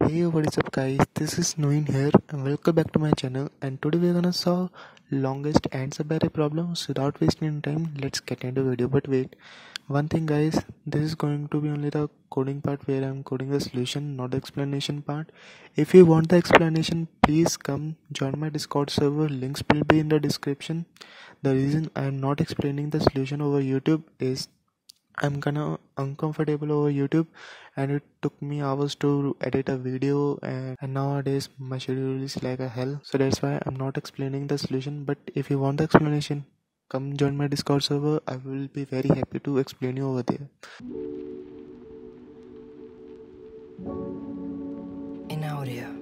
Hey what is up guys? This is Naveen here and welcome back to my channel. And today we're gonna solve longest and subarray problem without wasting any time. Let's get into video. But wait one thing guys. This is going to be only the coding part where I'm coding the solution not the explanation part. If you want the explanation please come join my discord server. Links will be in the description. The reason I am not explaining the solution over YouTube is I'm kinda uncomfortable over YouTube and it took me hours to edit a video and, and, nowadays my schedule is like a hell so that's why I'm not explaining the solution but if you want the explanation come join my discord server I will be very happy to explain you over there. In audio.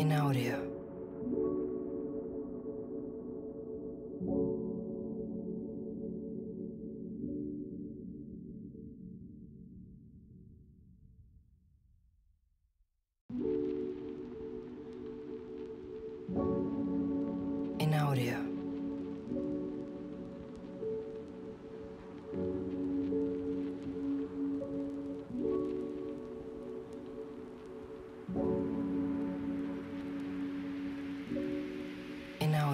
In audio.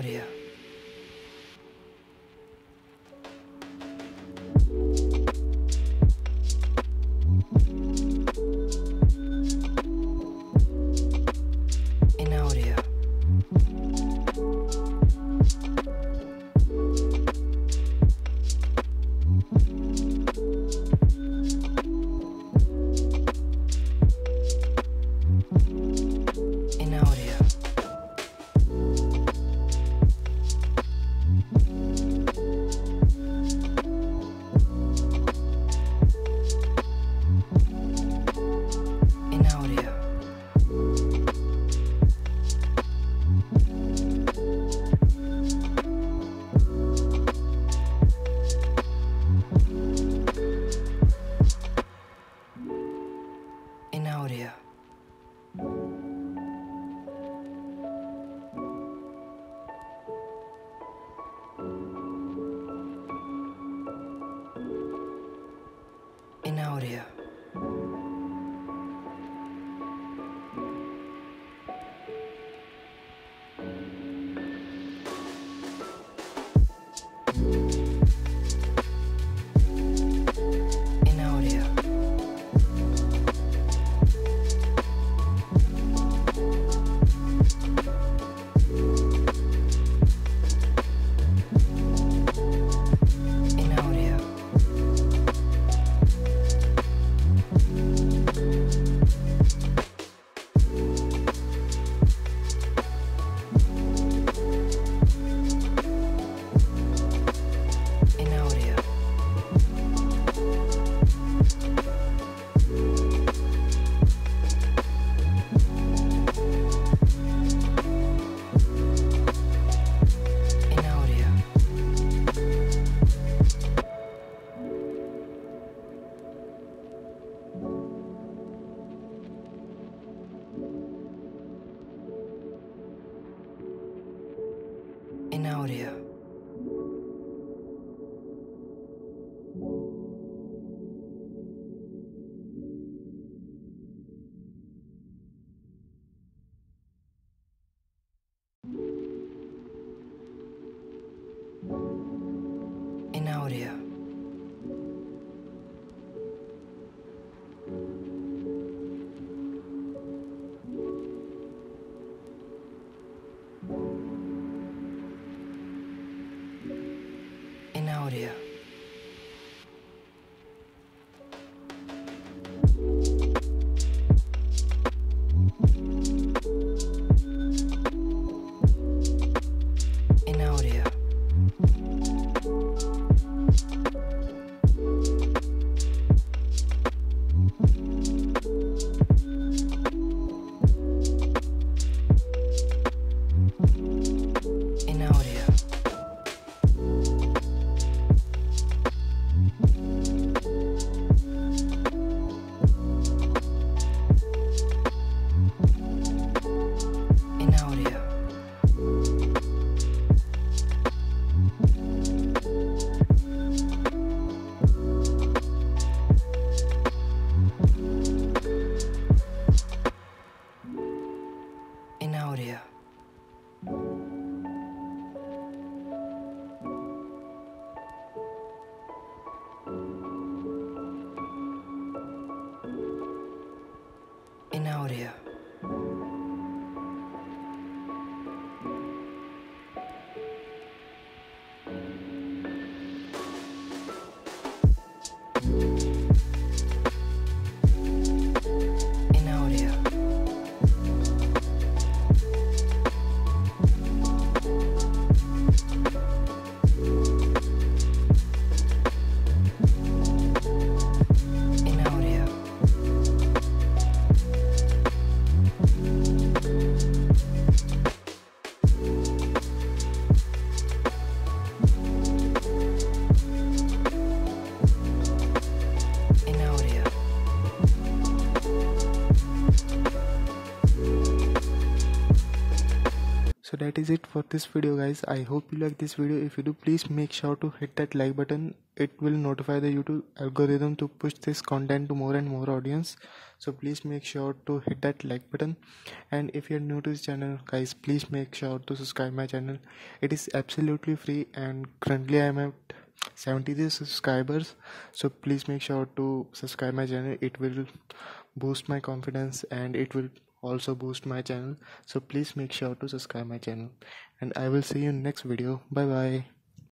Audio. out here. áurea. Ináurea. audio. audio. So that is it for this video guys. I hope you like this video. If you do please make sure to hit that like button. It will notify the youtube algorithm to push this content to more and more audience. So please make sure to hit that like button. And if you're new to this channel guys please make sure to subscribe my channel. It is absolutely free and currently i am at 73 subscribers. So please make sure to subscribe my channel. It will boost my confidence and it will also boost my channel. So please make sure to subscribe my channel. And i will see you in next video. Bye bye